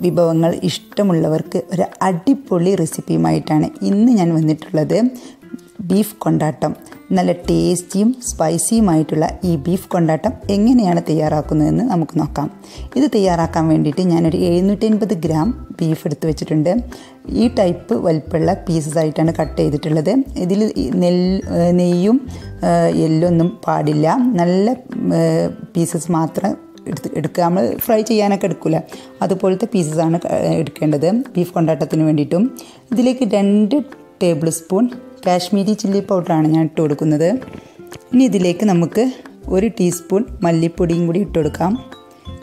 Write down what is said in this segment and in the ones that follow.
വിഭവങ്ങൾ ഇഷ്ടമുള്ളവർക്ക് ഒരു അടിപൊളി റെസിപ്പിയുമായിട്ടാണ് ഇന്ന് ഞാൻ വന്നിട്ടുള്ളത്. ബീഫ് കൊണ്ടാട്ടം. നല്ല ടേസ്റ്റിയും സ്പൈസിയുമായിട്ടുള്ള ഈ ബീഫ് കൊണ്ടാട്ടം എങ്ങനെയാണ് തയ്യാറാക്കുന്നതെന്ന് നമുക്ക് നോക്കാം. ഇത് തയ്യാറാക്കാൻ വേണ്ടിയിട്ട് ഞാനൊരു എഴുന്നൂറ്റൻപത് ഗ്രാം ബീഫ് എടുത്ത് വെച്ചിട്ടുണ്ട്. ഈ ടൈപ്പ് വലിപ്പമുള്ള പീസസ് ആയിട്ടാണ് കട്ട് ചെയ്തിട്ടുള്ളത്. ഇതിൽ നെല്ല് നെയ്യും എല്ലൊന്നും പാടില്ല. നല്ല പീസസ് മാത്രം എടുത്ത് എടുക്കുക. നമ്മൾ ഫ്രൈ ചെയ്യാനൊക്കെ എടുക്കില്ല അതുപോലത്തെ പീസസാണ് എടുക്കേണ്ടത്. ബീഫ് കൊണ്ടാട്ടത്തിന് വേണ്ടിയിട്ടും. ഇതിലേക്ക് രണ്ട് ടേബിൾ സ്പൂൺ കാശ്മീരി ചില്ലി പൗഡറാണ് ഞാൻ ഇട്ട് കൊടുക്കുന്നത്. ഇനി ഇതിലേക്ക് നമുക്ക് ഒരു ടീസ്പൂൺ മല്ലിപ്പൊടിയും കൂടി ഇട്ട് കൊടുക്കാം.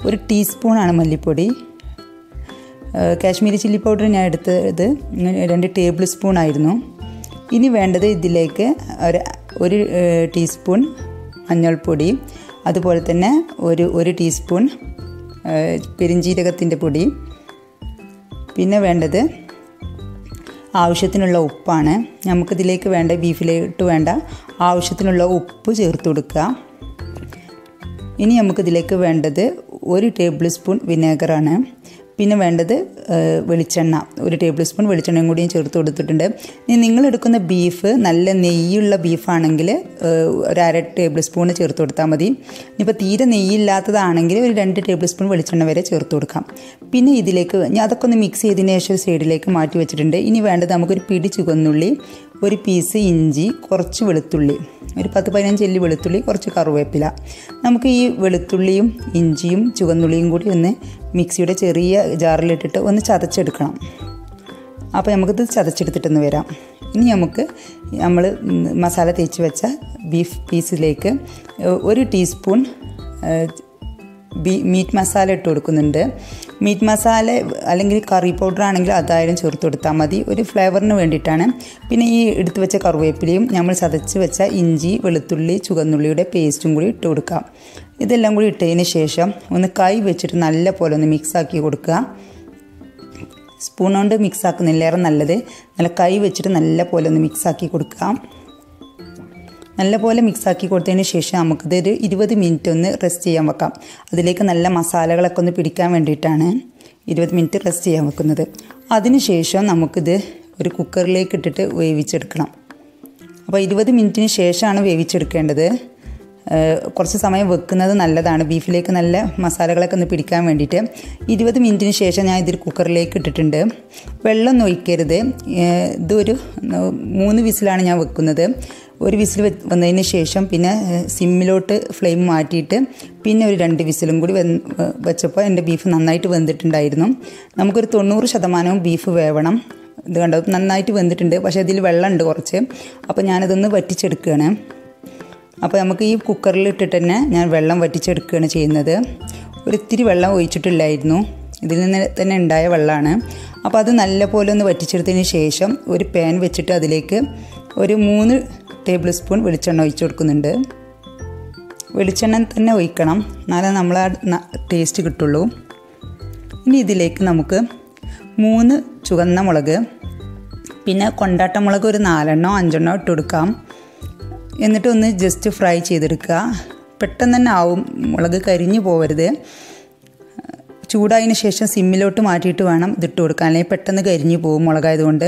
ഒരു ടീസ്പൂണാണ് മല്ലിപ്പൊടി. കാശ്മീരി ചില്ലി പൗഡർ ഞാൻ എടുത്തത് രണ്ട് ടേബിൾ സ്പൂൺ ആയിരുന്നു. ഇനി വേണ്ടത് ഇതിലേക്ക് ഒരു ഒരു ടീസ്പൂൺ മഞ്ഞൾപ്പൊടി അതുപോലെ തന്നെ ഒരു ഒരു ടീസ്പൂൺ പെരിഞ്ജീരകത്തിന്റെ പൊടി. പിന്നെ വേണ്ടത് ആവശ്യത്തിനുള്ള ഉപ്പാണ്. നമുക്കിതിലേക്ക് വേണ്ട ബീഫിലോട്ട് വേണ്ട ആവശ്യത്തിനുള്ള ഉപ്പ് ചേർത്ത് കൊടുക്കുക. ഇനി നമുക്കിതിലേക്ക് വേണ്ടത് ഒരു ടേബിൾ സ്പൂൺ വിനേഗറാണ്. പിന്നെ വേണ്ടത് വെളിച്ചെണ്ണ. ഒരു ടേബിൾ സ്പൂൺ വെളിച്ചെണ്ണയും കൂടിയും ചേർത്ത് കൊടുത്തിട്ടുണ്ട്. ഇനി നിങ്ങൾ എടുക്കുന്ന ബീഫ് നല്ല നെയ്യുള്ള ബീഫാണെങ്കിൽ ഒരു അര ടേബിൾ സ്പൂൺ ചേർത്ത് കൊടുത്താൽ മതി. ഇനിയിപ്പോൾ തീരെ നെയ്യില്ലാത്തതാണെങ്കിൽ ഒരു രണ്ട് ടേബിൾ സ്പൂൺ വെളിച്ചെണ്ണ വരെ ചേർത്ത് കൊടുക്കാം. പിന്നെ ഇതിലേക്ക് ഞാൻ അതൊക്കെ ഒന്ന് മിക്സ് ചെയ്തതിന് ശേഷം സൈഡിലേക്ക് മാറ്റി വെച്ചിട്ടുണ്ട്. ഇനി വേണ്ടത് നമുക്കൊരു പിടി ചുവന്നുള്ളി ഒരു പീസ് ഇഞ്ചി കുറച്ച് വെളുത്തുള്ളി ഒരു പത്ത് പതിനഞ്ച് എല്ലി വെളുത്തുള്ളി കുറച്ച് കറുവേപ്പില. നമുക്ക് ഈ വെളുത്തുള്ളിയും ഇഞ്ചിയും ചുവന്നുള്ളിയും കൂടി ഒന്ന് മിക്സിയുടെ ചെറിയ ജാറിലിട്ടിട്ട് ഒന്ന് ചതച്ചെടുക്കണം. അപ്പോൾ നമുക്കിത് ചതച്ചെടുത്തിട്ടൊന്ന് വരാം. ഇനി നമുക്ക് നമ്മൾ മസാല തേച്ച് വെച്ച ബീഫ് പീസിലേക്ക് ഒരു ടീസ്പൂൺ ബീ മീറ്റ് മസാല ഇട്ട് കൊടുക്കുന്നുണ്ട്. മീറ്റ് മസാല അല്ലെങ്കിൽ കറി പൗഡർ ആണെങ്കിൽ അതായാലും ചേർത്ത് കൊടുത്താൽ മതി. ഒരു ഫ്ലേവറിന് വേണ്ടിയിട്ടാണ്. പിന്നെ ഈ എടുത്തു വെച്ച കറിവേപ്പിലയും നമ്മൾ ചതച്ച് വെച്ച ഇഞ്ചി വെളുത്തുള്ളി ചുവന്നുള്ളിയുടെ പേസ്റ്റും കൂടി ഇട്ട് കൊടുക്കാം. ഇതെല്ലാം കൂടി ഇട്ടതിന് ശേഷം ഒന്ന് കൈ വെച്ചിട്ട് നല്ല പോലെ ഒന്ന് മിക്സാക്കി കൊടുക്കുക. സ്പൂൺ കൊണ്ട് മിക്സ് ആക്കുന്നില്ലേറെ നല്ലത്. നല്ല കൈ വെച്ചിട്ട് നല്ല പോലെ ഒന്ന് മിക്സാക്കി കൊടുക്കുക നല്ലപോലെ മിക്സാക്കി കൊടുത്തതിന് ശേഷം നമുക്കിതൊരു ഇരുപത് മിനിറ്റ് ഒന്ന് റെസ്റ്റ് ചെയ്യാൻ വെക്കാം. അതിലേക്ക് നല്ല മസാലകളൊക്കെ ഒന്ന് പിടിക്കാൻ വേണ്ടിയിട്ടാണ് ഇരുപത് മിനിറ്റ് റെസ്റ്റ് ചെയ്യാൻ വെക്കുന്നത്. അതിനുശേഷം നമുക്കിത് ഒരു കുക്കറിലേക്ക് ഇട്ടിട്ട് വേവിച്ചെടുക്കണം. അപ്പോൾ ഇരുപത് മിനിറ്റിന് ശേഷമാണ് വേവിച്ചെടുക്കേണ്ടത്. കുറച്ച് സമയം വെക്കുന്നത് നല്ലതാണ്. ബീഫിലേക്ക് നല്ല മസാലകളൊക്കെ ഒന്ന് പിടിക്കാൻ വേണ്ടിയിട്ട്. ഇരുപത് മിനിറ്റിന് ശേഷം ഞാൻ ഇതിൽ കുക്കറിലേക്ക് ഇട്ടിട്ടുണ്ട്. വെള്ളം ഒഴിക്കരുത്. ഇതൊരു മൂന്ന് വിസിലാണ് ഞാൻ വെക്കുന്നത്. ഒരു വിസിൽ വന്നതിന് ശേഷം പിന്നെ സിമ്മിലോട്ട് ഫ്ലെയിം മാറ്റിയിട്ട് പിന്നെ ഒരു രണ്ട് വിസിലും കൂടി വെച്ചപ്പോൾ എന്റെ ബീഫ് നന്നായിട്ട് വെന്തിട്ടുണ്ടായിരുന്നു. നമുക്കൊരു തൊണ്ണൂറ് ശതമാനവും ബീഫ് വേവണം. ഇത് കണ്ടോ? നന്നായിട്ട് വെന്തിട്ടുണ്ട്. പക്ഷേ ഇതിൽ വെള്ളമുണ്ട് കുറച്ച്. അപ്പോൾ ഞാനതൊന്ന് വറ്റിച്ചെടുക്കുകയാണ്. അപ്പോൾ നമുക്ക് ഈ കുക്കറിൽ ഇട്ടിട്ട് തന്നെ ഞാൻ വെള്ളം വറ്റിച്ചെടുക്കുകയാണ് ചെയ്യുന്നത്. ഒരിത്തിരി വെള്ളം ഒഴിച്ചിട്ടില്ലായിരുന്നു. ഇതിൽ നിന്ന് തന്നെ ഉണ്ടായ വെള്ളമാണ്. അപ്പോൾ അത് നല്ലപോലെ ഒന്ന് വറ്റിച്ചെടുത്തതിന് ശേഷം ഒരു പാൻ വെച്ചിട്ട് അതിലേക്ക് ഒരു മൂന്ന് ടേബിൾ സ്പൂൺ വെളിച്ചെണ്ണ ഒഴിച്ചു കൊടുക്കുന്നുണ്ട്. വെളിച്ചെണ്ണ തന്നെ ഒഴിക്കണം. എന്നാലേ നമ്മൾ ആ ടേസ്റ്റ് കിട്ടുള്ളൂ. ഇനി ഇതിലേക്ക് നമുക്ക് മൂന്ന് ചുവന്ന മുളക് പിന്നെ കൊണ്ടാട്ട മുളക് ഒരു നാലെണ്ണോ അഞ്ചെണ്ണോ ഇട്ട് കൊടുക്കാം. എന്നിട്ട് ഒന്ന് ജസ്റ്റ് ഫ്രൈ ചെയ്തെടുക്കുക. പെട്ടെന്ന് തന്നെ ആവും. മുളക് കരിഞ്ഞു പോകരുത് ചൂടായതിന് ശേഷം സിമ്മിലോട്ട് മാറ്റിയിട്ട് വേണം ഇതിട്ട് കൊടുക്കാൻ. അല്ലെങ്കിൽ പെട്ടെന്ന് കരിഞ്ഞു പോകും മുളകായതുകൊണ്ട്.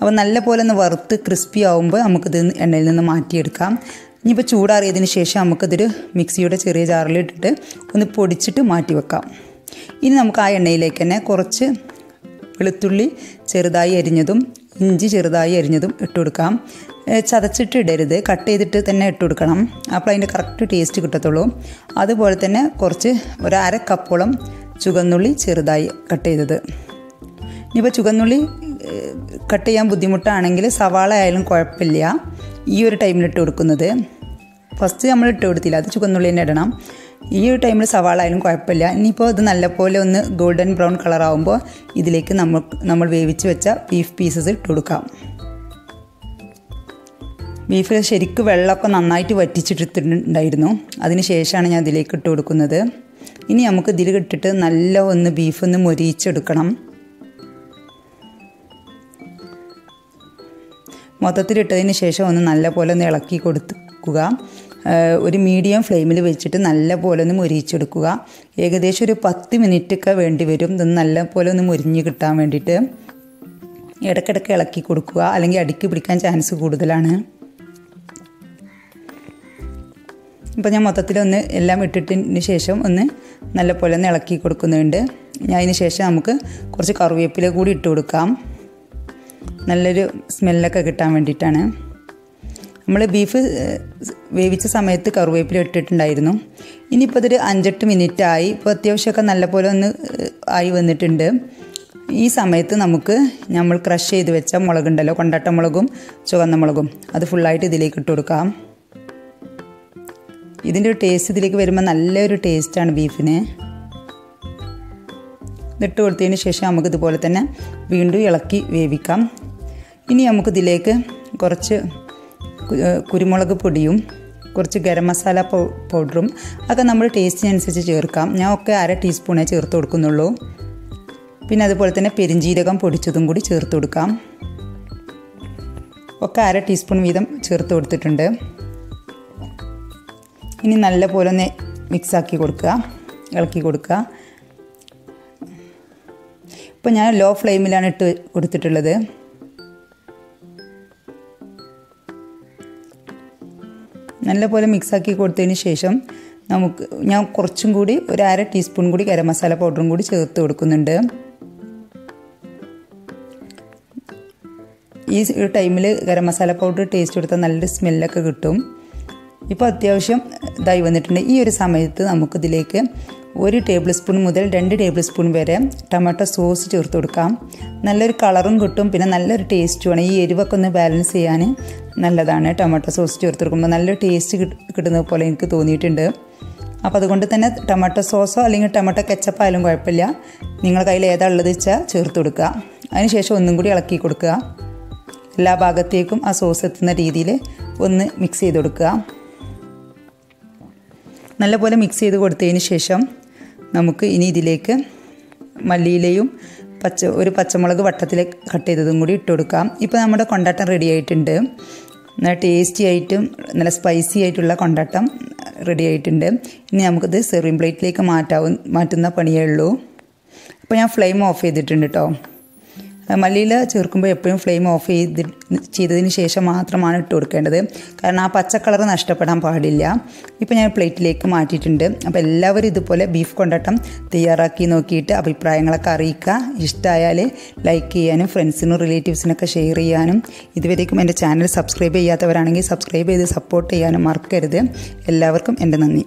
അപ്പോൾ നല്ല പോലെ ഒന്ന് വറുത്ത് ക്രിസ്പി ആകുമ്പോൾ നമുക്കിത് എണ്ണയിൽ നിന്ന് മാറ്റിയെടുക്കാം. ഇനിയിപ്പോൾ ചൂടാറിയതിന് ശേഷം നമുക്കിതൊരു മിക്സിയുടെ ചെറിയ ജാറിലിട്ടിട്ട് ഒന്ന് പൊടിച്ചിട്ട് മാറ്റി വെക്കാം. ഇനി നമുക്ക് ആ എണ്ണയിലേക്ക് തന്നെ കുറച്ച് വെളുത്തുള്ളി ചെറുതായി അരിഞ്ഞതും ഇഞ്ചി ചെറുതായി അരിഞ്ഞതും ഇട്ട് കൊടുക്കാം. ചതച്ചിട്ട് ഇടരുത്. കട്ട് ചെയ്തിട്ട് തന്നെ ഇട്ട് കൊടുക്കണം. അപ്പോൾ അതിന്റെ കറക്റ്റ് ടേസ്റ്റ് കിട്ടത്തുള്ളൂ. അതുപോലെ തന്നെ കുറച്ച് ഒരു അര കപ്പോളം ചുവന്നുള്ളി ചെറുതായി കട്ട് ചെയ്തത്. ഇനിയിപ്പോൾ ചുവന്നുള്ളി കട്ട് ചെയ്യാൻ ബുദ്ധിമുട്ടാണെങ്കിൽ സവാള ആയാലും കുഴപ്പമില്ല. ഈ ഒരു ടൈമിൽ ഇട്ട് കൊടുക്കുന്നത്. ഫസ്റ്റ് നമ്മൾ ഇട്ട് കൊടുത്തില്ല. അത് ചുവന്നുള്ളി തന്നെ ഇടണം. ഈ ഒരു ടൈമിൽ സവാള ആയാലും കുഴപ്പമില്ല. ഇനിയിപ്പോൾ ഇത് നല്ലപോലെ ഒന്ന് ഗോൾഡൻ ബ്രൗൺ കളർ ആകുമ്പോൾ ഇതിലേക്ക് നമ്മൾ നമ്മൾ വേവിച്ച് വെച്ച ബീഫ് പീസസ് ഇട്ട് കൊടുക്കാം. ബീഫിൽ ശരിക്കും വെള്ളമൊക്കെ നന്നായിട്ട് വറ്റിച്ചിട്ടിട്ടുണ്ടായിരുന്നു. അതിന് ശേഷമാണ് ഞാൻ ഇതിലേക്ക് ഇട്ട് കൊടുക്കുന്നത്. ഇനി നമുക്ക് ഇതിൽ ഇട്ടിട്ട് നല്ല ഒന്ന് ബീഫ് ഒന്ന് മൊരിയിച്ചെടുക്കണം. മൊത്തത്തിലിട്ടതിന് ശേഷം ഒന്ന് നല്ല പോലെ ഒന്ന് ഇളക്കി കൊടുക്കുക. ഒരു മീഡിയം ഫ്ലെയിമിൽ വെച്ചിട്ട് നല്ല പോലെ ഒന്ന് മുരിച്ചെടുക്കുക ഏകദേശം ഒരു പത്ത് മിനിറ്റൊക്കെ വേണ്ടി വരും. ഇതൊന്ന് നല്ല പോലെ ഒന്ന് മുരിഞ്ഞ് കിട്ടാൻ വേണ്ടിയിട്ട്. ഇടയ്ക്കിടയ്ക്ക് ഇളക്കി കൊടുക്കുക. അല്ലെങ്കിൽ അടുക്കി പിടിക്കാൻ ചാൻസ് കൂടുതലാണ്. ഇപ്പോൾ ഞാൻ മൊത്തത്തിലൊന്ന് എല്ലാം ഇട്ടിട്ടതിന് ശേഷം ഒന്ന് നല്ല പോലെ ഒന്ന് ഇളക്കി കൊടുക്കുന്നുണ്ട്. ഞാൻ അതിന് ശേഷം നമുക്ക് കുറച്ച് കറിവേപ്പില കൂടി ഇട്ട് കൊടുക്കാം. നല്ലൊരു സ്മെല്ലൊക്കെ കിട്ടാൻ വേണ്ടിയിട്ടാണ്. നമ്മൾ ബീഫ് വേവിച്ച സമയത്ത് കറിവേപ്പില ഇട്ടിട്ടുണ്ടായിരുന്നു. ഇനിയിപ്പോൾ അതൊരു അഞ്ചെട്ട് മിനിറ്റ് ആയി ഇപ്പോൾ അത്യാവശ്യമൊക്കെ നല്ലപോലെ ഒന്ന് ആയി വന്നിട്ടുണ്ട്. ഈ സമയത്ത് നമുക്ക് നമ്മൾ ക്രഷ് ചെയ്ത് വെച്ച മുളകുണ്ടല്ലോ കൊണ്ടാട്ട മുളകും ചുവന്ന മുളകും. അത് ഫുള്ളായിട്ട് ഇതിലേക്ക് ഇട്ട് കൊടുക്കാം. ഇതിന്റെ ഒരു ടേസ്റ്റ് ഇതിലേക്ക് വരുമ്പോൾ നല്ലൊരു ടേസ്റ്റാണ് ബീഫിന് ഇതിട്ട് കൊടുത്തതിന് ശേഷം നമുക്ക് ഇതുപോലെ തന്നെ വീണ്ടും ഇളക്കി വേവിക്കാം. ഇനി നമുക്കിതിലേക്ക് കുറച്ച് കുരുമുളക് പൊടിയും കുറച്ച് ഗരം മസാല പൗഡറും ഒക്കെ നമ്മൾ ടേസ്റ്റിനനുസരിച്ച് ചേർക്കാം. ഞാൻ ഒക്കെ അര ടീസ്പൂണേ ചേർത്ത് കൊടുക്കുന്നുള്ളൂ. പിന്നെ അതുപോലെ തന്നെ പെരിഞ്ജീരകം പൊടിച്ചതും കൂടി ചേർത്ത് കൊടുക്കാം. ഒക്കെ അര ടീസ്പൂൺ വീതം ചേർത്ത് കൊടുത്തിട്ടുണ്ട്. ഇനി നല്ല പോലെ ഒന്ന് മിക്സാക്കി കൊടുക്കുക. ഇളക്കി കൊടുക്കുക. ഇപ്പോൾ ഞാൻ ലോ ഫ്ലെയിമിലാണ് ഇട്ട് കൊടുത്തിട്ടുള്ളത്. നല്ല പോലെ മിക്സാക്കി കൊടുത്തതിന് ശേഷം നമുക്ക് ഞാൻ കുറച്ചും കൂടി ഒരു അര ടീസ്പൂൺ കൂടി ഗരം മസാല പൗഡറും കൂടി ചേർത്ത് കൊടുക്കുന്നുണ്ട്. ഈ ടൈമിൽ ഗരം മസാല പൗഡർ ടേസ്റ്റ് കൊടുത്താൽ നല്ലൊരു സ്മെല്ലൊക്കെ കിട്ടും. ഇപ്പോൾ അത്യാവശ്യം ഇതായി വന്നിട്ടുണ്ട്. ഈ ഒരു സമയത്ത് നമുക്കിതിലേക്ക് ഒരു ടേബിൾ സ്പൂൺ മുതൽ രണ്ട് ടേബിൾ സ്പൂൺ വരെ ടൊമാറ്റോ സോസ് ചേർത്ത് കൊടുക്കാം. നല്ലൊരു കളറും കിട്ടും. പിന്നെ നല്ലൊരു ടേസ്റ്റുമാണ് ഈ എരിവൊക്കെ ഒന്ന് ബാലൻസ് ചെയ്യാൻ നല്ലതാണ്. ടൊമാറ്റോ സോസ് ചേർത്ത് കൊടുക്കുമ്പോൾ നല്ല ടേസ്റ്റ് കിട്ടുന്നത് പോലെ എനിക്ക് തോന്നിയിട്ടുണ്ട്. അപ്പോൾ അതുകൊണ്ട് തന്നെ ടൊമാറ്റോ സോസോ അല്ലെങ്കിൽ ടൊമാറ്റോ കെച്ചപ്പ് ആയാലും കുഴപ്പമില്ല. നിങ്ങൾ കയ്യിൽ ഏതാ ഉള്ളത് വെച്ചാൽ ചേർത്ത് കൊടുക്കുക. അതിനുശേഷം ഒന്നും കൂടി ഇളക്കി കൊടുക്കുക. എല്ലാ ഭാഗത്തേക്കും ആ സോസ് എത്തുന്ന രീതിയിൽ ഒന്ന് മിക്സ് ചെയ്ത് കൊടുക്കുക. നല്ലപോലെ മിക്സ് ചെയ്ത് കൊടുത്തതിന് ശേഷം നമുക്ക് ഇനി ഇതിലേക്ക് മല്ലിയിലയും പച്ച ഒരു പച്ചമുളക് വട്ടത്തിൽ കട്ട് ചെയ്തതും കൂടി ഇട്ട് കൊടുക്കാം. ഇപ്പോൾ നമ്മുടെ കൊണ്ടാട്ടം റെഡി ആയിട്ടുണ്ട്. നല്ല ടേസ്റ്റി ആയിട്ടും നല്ല സ്പൈസി ആയിട്ടുള്ള കൊണ്ടാട്ടം റെഡി ആയിട്ടുണ്ട്. ഇനി നമുക്കിത് സെർവിങ് പ്ലേറ്റിലേക്ക് മാറ്റാവും മാറ്റുന്ന പണിയേ ഉള്ളൂ. അപ്പോൾ ഞാൻ ഫ്ലെയിം ഓഫ് ചെയ്തിട്ടുണ്ട് കേട്ടോ മല്ലിയില ചേർക്കുമ്പോൾ എപ്പോഴും ഫ്ലെയിം ഓഫ് ചെയ്ത് ചെയ്തതിന് ശേഷം മാത്രമാണ് ഇട്ട് കൊടുക്കേണ്ടത്. കാരണം ആ പച്ച കളർ നഷ്ടപ്പെടാൻ പാടില്ല. ഇപ്പോൾ ഞാൻ പ്ലേറ്റിലേക്ക് മാറ്റിയിട്ടുണ്ട്. അപ്പോൾ എല്ലാവരും ഇതുപോലെ ബീഫ് കൊണ്ടട്ടം തയ്യാറാക്കി നോക്കിയിട്ട് അഭിപ്രായങ്ങളൊക്കെ അറിയിക്കുക. ഇഷ്ടമായാൽ ലൈക്ക് ചെയ്യാനും ഫ്രണ്ട്സിനും റിലേറ്റീവ്സിനൊക്കെ ഷെയർ ചെയ്യാനും. ഇതുവരേക്കും എന്റെ ചാനൽ സബ്സ്ക്രൈബ് ചെയ്യാത്തവരാണെങ്കിൽ സബ്സ്ക്രൈബ് ചെയ്ത് സപ്പോർട്ട് ചെയ്യാനും മറക്കരുത്. എല്ലാവർക്കും എന്റെ നന്ദി.